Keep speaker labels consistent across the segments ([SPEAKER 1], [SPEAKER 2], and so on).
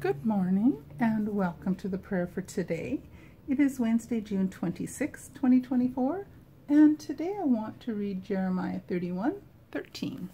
[SPEAKER 1] Good morning and welcome to the prayer for today. It is Wednesday, June 26, 2024, and today I want to read Jeremiah 31 13.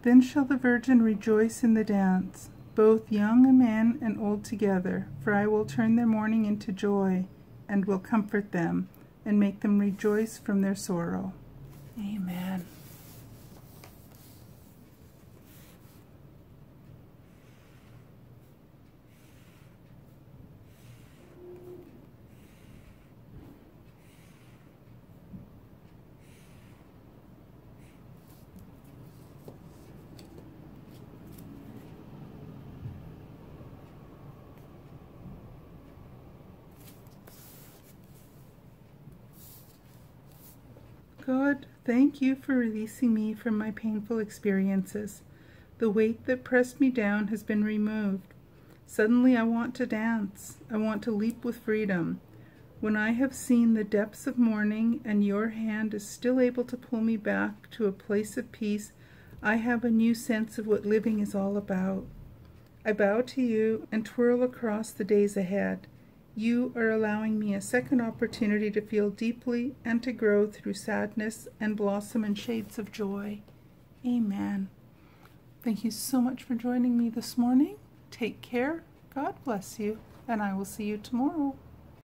[SPEAKER 1] Then shall the virgin rejoice in the dance, both young men and old together, for I will turn their mourning into joy, and will comfort them, and make them rejoice from their sorrow. Amen. God, thank you for releasing me from my painful experiences. The weight that pressed me down has been removed. Suddenly I want to dance. I want to leap with freedom. When I have seen the depths of mourning and your hand is still able to pull me back to a place of peace, I have a new sense of what living is all about. I bow to you and twirl across the days ahead. You are allowing me a second opportunity to feel deeply and to grow through sadness and blossom in shades of joy. Amen. Thank you so much for joining me this morning. Take care. God bless you. And I will see you tomorrow.